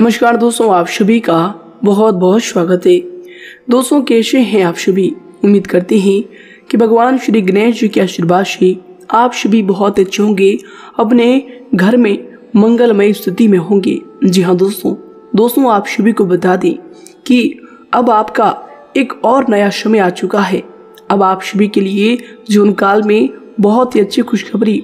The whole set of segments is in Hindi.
नमस्कार दोस्तों, आप सभी का बहुत बहुत स्वागत है। दोस्तों, कैसे हैं आप सभी? उम्मीद करते हैं कि भगवान श्री गणेश जी के आशीर्वाद से आप सभी बहुत अच्छे होंगे, अपने घर में मंगलमय स्थिति में होंगे। जी हाँ दोस्तों दोस्तों, आप सभी को बता दें कि अब आपका एक और नया समय आ चुका है। अब आप सभी के लिए जीवन काल में बहुत ही अच्छी खुशखबरी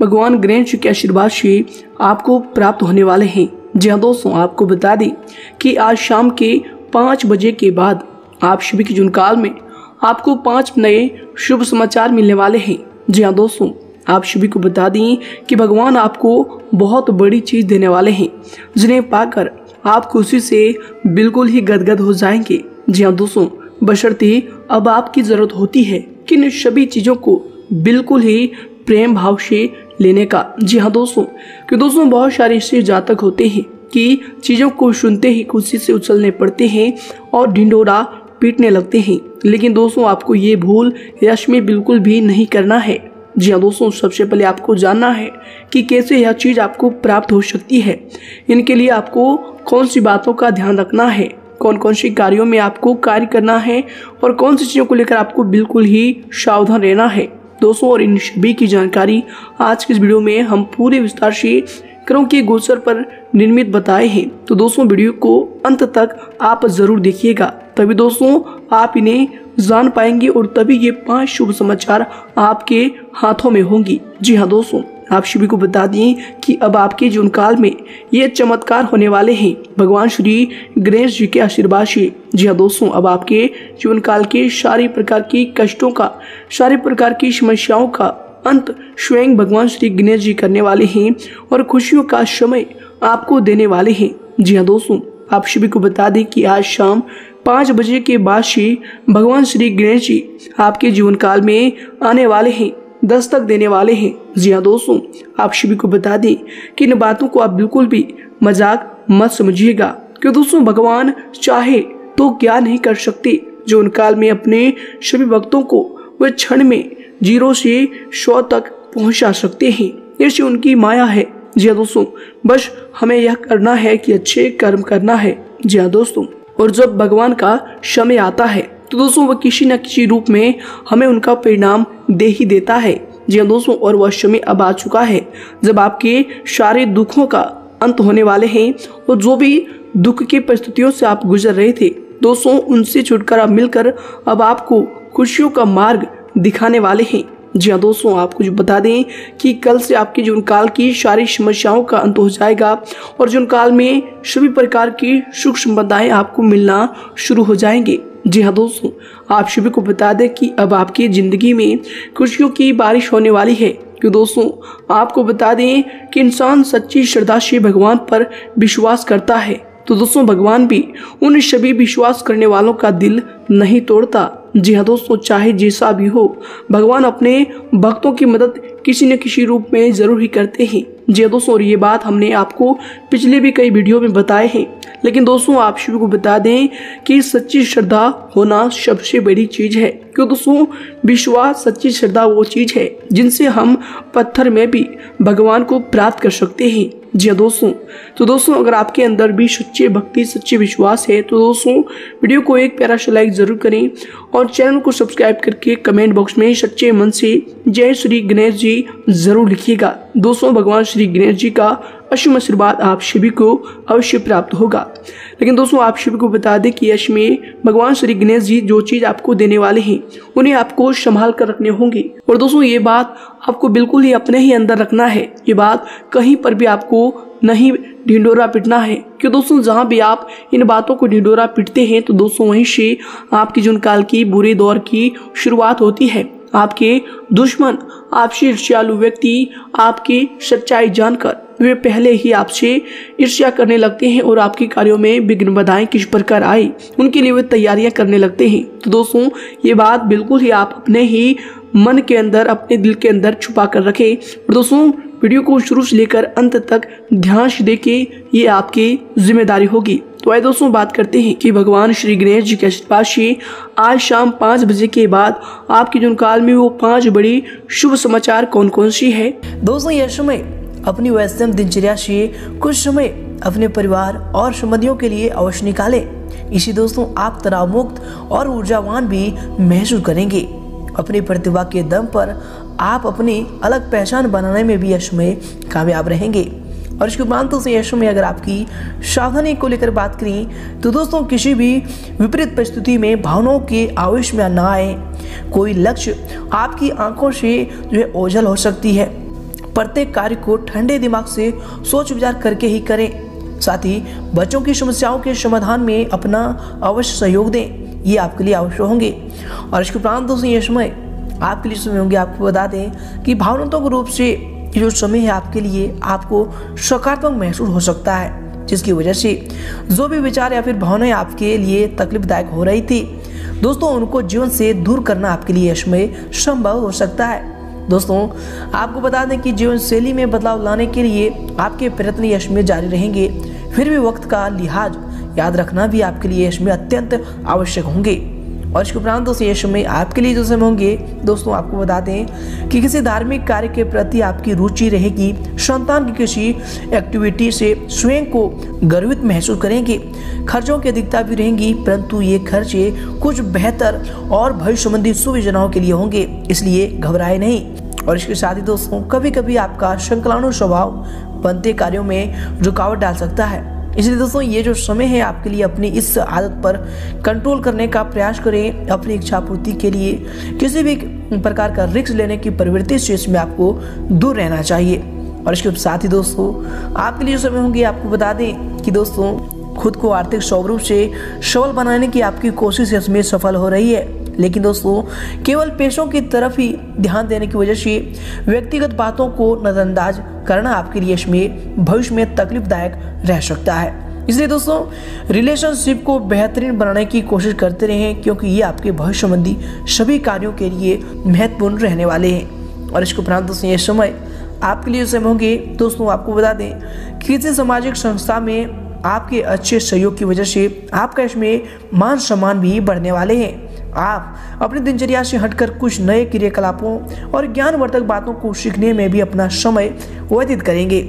भगवान गणेश जी के आशीर्वाद से आपको प्राप्त होने वाले हैं। जी हाँ दोस्तों, आपको बता दें कि आज शाम के पाँच बजे के बाद आप सभी के जून काल में आपको पाँच नए शुभ समाचार मिलने वाले हैं। जी हाँ दोस्तों, आप सभी को बता दें कि भगवान आपको बहुत बड़ी चीज़ देने वाले हैं, जिन्हें पाकर आप खुशी से बिल्कुल ही गदगद हो जाएँगे। जी हाँ दोस्तों, बशर्ते अब आपकी ज़रूरत होती है कि इन सभी चीज़ों को बिल्कुल ही प्रेम भाव से लेने का। जी हाँ दोस्तों कि दोस्तों, बहुत सारे ऐसे जातक होते हैं कि चीज़ों को सुनते ही खुशी से उछलने पड़ते हैं और ढिंडोरा पीटने लगते हैं। लेकिन दोस्तों, आपको ये भूल यश में बिल्कुल भी नहीं करना है। जी हाँ दोस्तों, सबसे पहले आपको जानना है कि कैसे यह चीज़ आपको प्राप्त हो सकती है। इनके लिए आपको कौन सी बातों का ध्यान रखना है कौन कौन सी कार्यों में आपको कार्य करना है और कौन सी चीज़ों को लेकर आपको बिल्कुल ही सावधान रहना है। दोस्तों, और इन सभी की जानकारी आज के इस वीडियो में हम पूरे विस्तार से करों के गोचर पर निर्मित बताए हैं। तो दोस्तों, वीडियो को अंत तक आप ज़रूर देखिएगा। तभी दोस्तों, आप इन्हें जान पाएँगे और तभी ये पाँच शुभ समाचार आपके हाथों में होंगी। जी हाँ दोस्तों। आप सभी को बता दें कि अब आपके जीवन काल में ये चमत्कार होने वाले हैं। भगवान श्री गणेश जी के आशीर्वाद से। जी हाँ दोस्तों, अब आपके जीवन काल के सारे प्रकार की कष्टों का, सारे प्रकार की समस्याओं का अंत स्वयं भगवान श्री गणेश जी करने वाले हैं और खुशियों का समय आपको देने वाले हैं। जी हाँ दोस्तों, आप सभी को बता दें कि आज शाम पाँच बजे के बाद से भगवान श्री गणेश जी आपके जीवन काल में आने वाले हैं। दस्तक देने वाले हैं। जी हाँ दोस्तों, आप सभी को बता दें कि इन बातों को आप बिल्कुल भी मज़ाक मत समझिएगा। कि दोस्तों, भगवान चाहे तो क्या नहीं कर सकते। जो उन काल में अपने सभी भक्तों को वे क्षण में ज़ीरो से सौ तक पहुँचा सकते हैं। ऐसी उनकी माया है। जी हाँ दोस्तों, बस हमें यह करना है कि अच्छे कर्म करना है। जी हाँ दोस्तों, और जब भगवान का समय आता है तो दोस्तों वह किसी न किसी रूप में हमें उनका परिणाम दे ही देता है। जी हाँ दोस्तों, और वह समय अब आ चुका है। जब आपके सारे दुखों का अंत होने वाले हैं, और जो भी दुख की परिस्थितियों से आप गुजर रहे थे, दोस्तों, उनसे छुटकारा मिलकर अब आपको खुशियों का मार्ग दिखाने वाले हैं। जी हाँ दोस्तों, आपको जो बता दें कि कल से आपके जीवन काल की सारी समस्याओं का अंत हो जाएगा, और जीवन काल में सभी प्रकार की सुख संपदाएँ आपको मिलना शुरू हो जाएँगे। जी हाँ दोस्तों, आप सभी को बता दें कि अब आपकी ज़िंदगी में खुशियों की बारिश होने वाली है। कि दोस्तों, आपको बता दें कि इंसान सच्ची श्रद्धा से भगवान पर विश्वास करता है। तो दोस्तों, भगवान भी उन सभी विश्वास करने वालों का दिल नहीं तोड़ता। जी हाँ दोस्तों, चाहे जैसा भी हो, भगवान अपने भक्तों की मदद किसी न किसी रूप में ज़रूर ही करते हैं। जी दोस्तों और ये बात हमने आपको पिछले भी कई वीडियो में बताए हैं। लेकिन दोस्तों, आप सभी को बता दें कि सच्ची श्रद्धा होना सबसे बड़ी चीज़ है। क्यों दोस्तों विश्वास, सच्ची श्रद्धा वो चीज़ है, जिनसे हम पत्थर में भी भगवान को प्राप्त कर सकते हैं। जी हाँ दोस्तों तो दोस्तों, अगर आपके अंदर भी सच्चे भक्ति, सच्चे विश्वास है तो दोस्तों, वीडियो को एक प्यारा सा लाइक ज़रूर करें और चैनल को सब्सक्राइब करके कमेंट बॉक्स में सच्चे मन से जय श्री गणेश जी ज़रूर लिखिएगा। दोस्तों, भगवान श्री गणेश जी का अश्म आशीर्वाद आप सभी को अवश्य प्राप्त होगा। लेकिन दोस्तों, आप सभी को बता दें कि यश में भगवान श्री गणेश जी जो चीज़ आपको देने वाले हैं, उन्हें आपको संभाल कर रखने होंगे। और दोस्तों, ये बात आपको बिल्कुल ही अपने ही अंदर रखना है। ये बात कहीं पर भी आपको नहीं ढिंडोरा पिटना है। क्यों दोस्तों, जहाँ भी आप इन बातों को ढिंडोरा पिटते हैं तो दोस्तों, वहीं से आपकी जुन काल की, बुरे दौर की शुरुआत होती है। आपके दुश्मन, आपसे ईर्ष्यालु व्यक्ति, आपकी सच्चाई जानकर। वे पहले ही आपसे ईर्ष्या करने लगते हैं और आपके कार्यों में विघ्न बाधाएँ किस प्रकार आई? उनके लिए वे तैयारियाँ करने लगते हैं। तो दोस्तों, ये बात बिल्कुल ही आप अपने ही मन के अंदर, अपने दिल के अंदर छुपा कर रखें। और दोस्तों, वीडियो को शुरू से लेकर अंत तक ध्यान से देखे, ये आपकी ज़िम्मेदारी होगी। तो आइए दोस्तों, बात करते हैं कि भगवान श्री गणेश जी के आशीर्वाद से आज शाम पाँच बजे के बाद आपके जुन काल में वो पाँच बड़ी शुभ समाचार कौन कौन सी है? दोस्तों यह समय अपनी वैश्यम दिनचर्या से कुछ समय अपने परिवार और संबंधियों के लिए अवश्य निकालें। इसी दोस्तों, आप तनाव मुक्त और ऊर्जावान भी महसूस करेंगे। अपनी प्रतिभा के दम पर आप अपनी अलग पहचान बनाने में भी यश में कामयाब रहेंगे। और इसके उपरांत से यशो में अगर आपकी सावधानी को लेकर बात करें तो दोस्तों, किसी भी विपरीत परिस्थिति में भावनाओं के आवेश में ना आए। कोई लक्ष्य आपकी आँखों से जो है ओझल हो सकती है। प्रत्येक कार्य को ठंडे दिमाग से सोच विचार करके ही करें। साथ ही बच्चों की समस्याओं के समाधान में अपना अवश्य सहयोग दें, ये आपके लिए आवश्यक होंगे। और इसके उपरांत दोस्तों, ये समय आपके लिए समय होंगे। आपको बता दें कि भावनात्मक रूप से जो समय है आपके लिए, आपको सकारात्मक महसूस हो सकता है, जिसकी वजह से जो भी विचार या फिर भावनाएँ आपके लिए तकलीफदायक हो रही थी, दोस्तों, उनको जीवन से दूर करना आपके लिए यशमय संभव हो सकता है। दोस्तों, आपको बता दें कि जीवन शैली में बदलाव लाने के लिए आपके प्रयत्न यश में जारी रहेंगे। फिर भी वक्त का लिहाज याद रखना भी आपके लिए यश में अत्यंत आवश्यक होंगे। और इसके उपरांत दोस्तों ये समय आपके लिए जो समय होंगे, दोस्तों, आपको बता दें कि किसी धार्मिक कार्य के प्रति आपकी रुचि रहेगी, संतान की किसी एक्टिविटी से स्वयं को गर्वित महसूस करेंगे, खर्चों की अधिकता भी रहेंगी, परंतु ये खर्चे कुछ बेहतर और भविष्य संबंधी सुविधाओं के लिए होंगे, इसलिए घबराए नहीं। और इसके साथ ही दोस्तों कभी कभी आपका संकलानु स्वभाव बनते कार्यों में रुकावट डाल सकता है। इसलिए दोस्तों, ये जो समय है आपके लिए अपनी इस आदत पर कंट्रोल करने का प्रयास करें अपनी इच्छा पूर्ति के लिए। किसी भी प्रकार का रिस्क लेने की प्रवृत्ति से इसमें आपको दूर रहना चाहिए। और इसके साथ ही दोस्तों, आपके लिए जो समय होंगे, आपको बता दें कि दोस्तों, खुद को आर्थिक स्वरूप से सबल बनाने की आपकी कोशिश इसमें सफल हो रही है। लेकिन दोस्तों, केवल पेशों की तरफ़ ही ध्यान देने की वजह से व्यक्तिगत बातों को नज़रअंदाज करना आपके लिए इसमें, भविष्य में तकलीफदायक रह सकता है। इसलिए दोस्तों रिलेशनशिप को बेहतरीन बनाने की कोशिश करते रहें, क्योंकि ये आपके भविष्य संबंधी सभी कार्यों के लिए महत्वपूर्ण रहने वाले हैं। और इसके उपरांत दोस्तों, ये समय आपके लिए समय होंगे। दोस्तों, आपको बता दें किसी सामाजिक संस्था में आपके अच्छे सहयोग की वजह से आपका इसमें मान सम्मान भी बढ़ने वाले हैं। आप अपनी दिनचर्या से हटकर कुछ नए क्रियाकलापों और ज्ञानवर्धक बातों को सीखने में भी अपना समय व्यतीत करेंगे।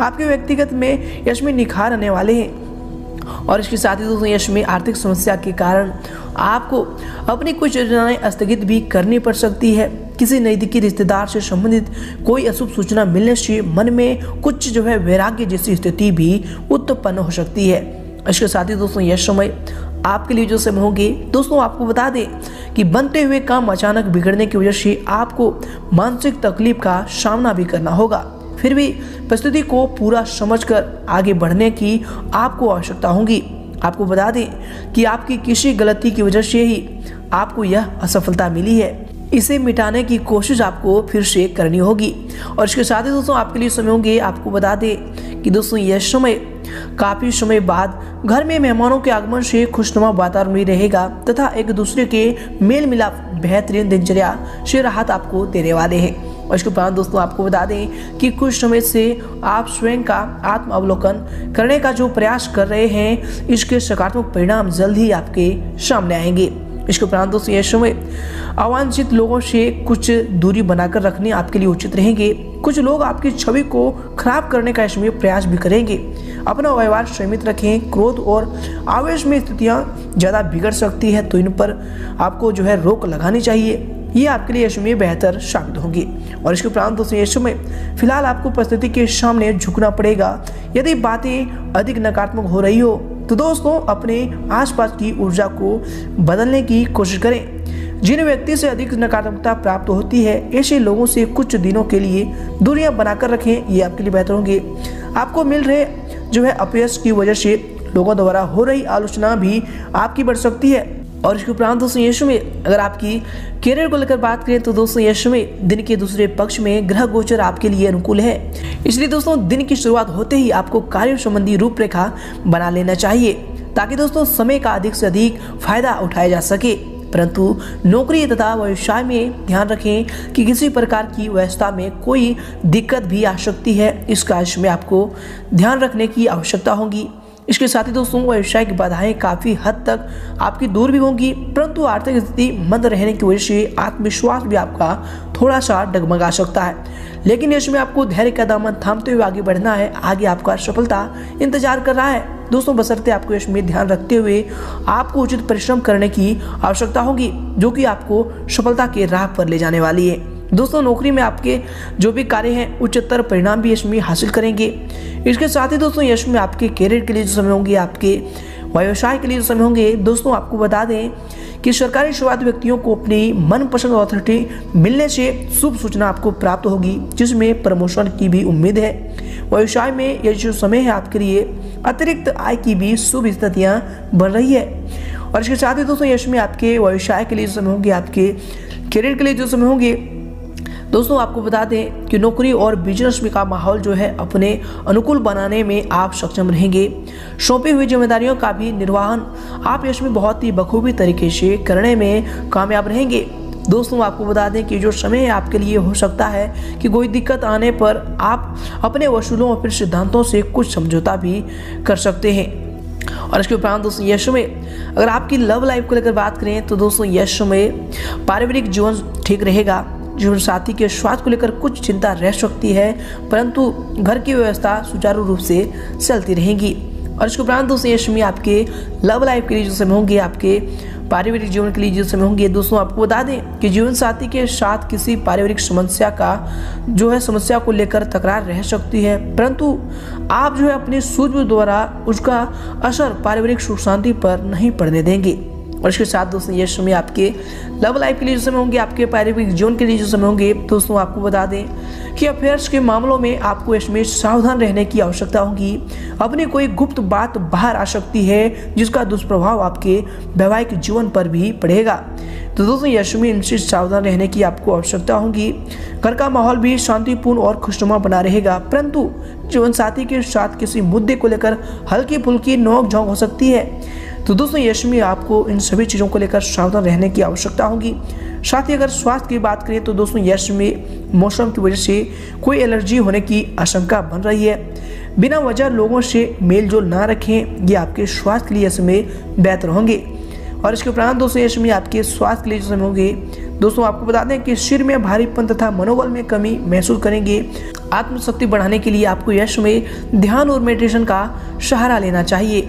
आपके व्यक्तिगत में यश में निखार आने वाले हैं और इसके साथ ही दोस्तों, यश में आर्थिक समस्या के कारण आपको अपनी कुछ योजनाएँ स्थगित भी करनी पड़ सकती है। किसी नज़दीकी रिश्तेदार से संबंधित कोई अशुभ सूचना मिलने से मन में कुछ जो है वैराग्य जैसी स्थिति भी उत्पन्न हो सकती है। इसके साथ ही दोस्तों यह समय आपके लिए जो समय होंगे, दोस्तों, आपको बता दें कि बनते हुए काम अचानक बिगड़ने की वजह से आपको मानसिक तकलीफ़ का सामना भी करना होगा। फिर भी परिस्थिति को पूरा समझकर आगे बढ़ने की आपको आवश्यकता होगी। आपको बता दें कि आपकी किसी गलती की वजह से ही आपको यह असफलता मिली है। इसे मिटाने की कोशिश आपको फिर से करनी होगी। और इसके साथ ही, दोस्तों, आपके लिए समय होंगे। आपको बता दें कि, दोस्तों, यह समय काफ़ी समय बाद घर में मेहमानों के आगमन से खुशनुमा वातावरण भी रहेगा, तथा एक दूसरे के मेल मिलाप बेहतरीन दिनचर्या से राहत आपको देने वाले हैं। और इसके उपरांत दोस्तों, आपको बता दें कि कुछ समय से आप स्वयं का आत्म अवलोकन करने का जो प्रयास कर रहे हैं, इसके सकारात्मक परिणाम जल्द ही आपके सामने आएँगे। इसके उपरांत दोस्तों यह समय अवांछित लोगों से कुछ दूरी बनाकर रखने आपके लिए उचित रहेंगे। कुछ लोग आपकी छवि को खराब करने का इसमें प्रयास भी करेंगे। अपना व्यवहार सीमित रखें। क्रोध और आवेश में स्थितियाँ ज़्यादा बिगड़ सकती है तो इन पर आपको जो है रोक लगानी चाहिए। ये आपके लिए यशु में बेहतर साबित होंगी। और इसके उपरांत दोस्तों यशु में फ़िलहाल आपको परिस्थिति के सामने झुकना पड़ेगा। यदि बातें अधिक नकारात्मक हो रही हो तो दोस्तों, अपने आसपास की ऊर्जा को बदलने की कोशिश करें। जिन व्यक्ति से अधिक नकारात्मकता प्राप्त होती है, ऐसे लोगों से कुछ दिनों के लिए दूरियाँ बनाकर रखें, ये आपके लिए बेहतर होंगे। आपको मिल रहे जो है अपयश की वजह से लोगों द्वारा हो रही आलोचना भी आपकी बढ़ सकती है। और इसके उपरांत दोस्तों, यशु में अगर आपकी करियर को लेकर बात करें तो दोस्तों, यशु में दिन के दूसरे पक्ष में ग्रह गोचर आपके लिए अनुकूल है। इसलिए दोस्तों, दिन की शुरुआत होते ही आपको कार्य संबंधी रूपरेखा बना लेना चाहिए, ताकि दोस्तों, समय का अधिक से अधिक फ़ायदा उठाया जा सके। परंतु नौकरी तथा व्यवसाय में ध्यान रखें कि किसी प्रकार की व्यवस्था में कोई दिक्कत भी आ सकती है। इस कार्य में आपको ध्यान रखने की आवश्यकता होगी। इसके साथ ही दोस्तों व्यवसाय की बाधाएँ काफ़ी हद तक आपकी दूर भी होंगी, परंतु आर्थिक स्थिति मंद रहने की वजह से आत्मविश्वास भी आपका थोड़ा सा डगमगा सकता है। लेकिन इसमें आपको धैर्य का दामन थामते हुए आगे बढ़ना है, आगे आपका सफलता इंतज़ार कर रहा है। दोस्तों, बसरते आपको इसमें ध्यान रखते हुए आपको उचित परिश्रम करने की आवश्यकता होगी, जो कि आपको सफलता के राह पर ले जाने वाली है। दोस्तों, नौकरी में आपके जो भी कार्य हैं, उच्चतर परिणाम भी यश में हासिल करेंगे। इसके साथ ही दोस्तों यश में आपके कैरियर के लिए जो समय होंगे, आपके व्यवसाय के लिए जो समय होंगे, दोस्तों, आपको बता दें कि सरकारी शुरुआती व्यक्तियों को अपनी मनपसंद अथॉरिटी मिलने से शुभ सूचना आपको प्राप्त होगी, जिसमें प्रमोशन की भी उम्मीद है। व्यवसाय में यह जो समय है आपके लिए, अतिरिक्त आय की भी शुभ स्थितियाँ बन रही है। और इसके साथ ही दोस्तों यश में आपके व्यवसाय के लिए जो समय होंगे, आपके करियर के लिए जो समय होंगे दोस्तों, आपको बता दें कि नौकरी और बिज़नेस में का माहौल जो है अपने अनुकूल बनाने में आप सक्षम रहेंगे। सौंपी हुई जिम्मेदारियों का भी निर्वहन आप इसमें बहुत ही बखूबी तरीके से करने में कामयाब रहेंगे। दोस्तों, आपको बता दें कि जो समय आपके लिए हो सकता है कि कोई दिक्कत आने पर आप अपने वसूलों और फिर सिद्धांतों से कुछ समझौता भी कर सकते हैं। और इसके उपरांत दोस्तों, यश में अगर आपकी लव लाइफ को लेकर बात करें तो दोस्तों, यश में पारिवारिक जीवन ठीक रहेगा। जीवन साथी के स्वास्थ्य को लेकर कुछ चिंता, रह सकती है, परंतु घर की व्यवस्था सुचारू रूप से चलती रहेगी। और इसके उपरांत दोस्तों, ये समय आपके लव लाइफ के लिए जो समय होंगे, आपके पारिवारिक जीवन के लिए जो समय होंगे, दोस्तों, आपको बता दें कि जीवन साथी के साथ किसी पारिवारिक समस्या का, जो है समस्या को लेकर तकरार रह सकती है। परंतु आप जो है अपनी सूझबूझ द्वारा उसका असर पारिवारिक सुख शांति पर नहीं पड़ने देंगे। और इसके साथ दोस्तों, ये समय आपके लव लाइफ के लिए जो समय होंगे, आपके पारिवारिक जीवन के लिए जो समय होंगे, दोस्तों, आपको बता दें कि अफेयर्स के मामलों में आपको इसमें सावधान रहने की आवश्यकता होगी। अपनी कोई गुप्त बात बाहर आ सकती है, जिसका दुष्प्रभाव आपके वैवाहिक जीवन पर भी पड़ेगा। तो दोस्तों यश में इनसे सावधान रहने की आपको आवश्यकता होगी। घर का माहौल भी शांतिपूर्ण और खुशनुमा बना रहेगा, परंतु जीवन साथी के साथ किसी मुद्दे को लेकर हल्की फुल्की नोक झोंक हो सकती है। तो दोस्तों यश में आपको इन सभी चीज़ों को लेकर सावधान रहने की आवश्यकता होगी। साथ ही अगर स्वास्थ्य की बात करें तो दोस्तों यश में मौसम की वजह से कोई एलर्जी होने की आशंका बन रही है। बिना वजह लोगों से मेल जोल ना रखें, ये आपके स्वास्थ्य के लिए इसमें बेहतर होंगे। और इसके उपरांत दोस्तों यश में आपके स्वास्थ्य के लिए समय होंगे। दोस्तों, आपको बता दें कि सिर में भारीपन तथा मनोबल में कमी महसूस करेंगे। आत्मशक्ति बढ़ाने के लिए आपको यश में ध्यान और मेडिटेशन का सहारा लेना चाहिए।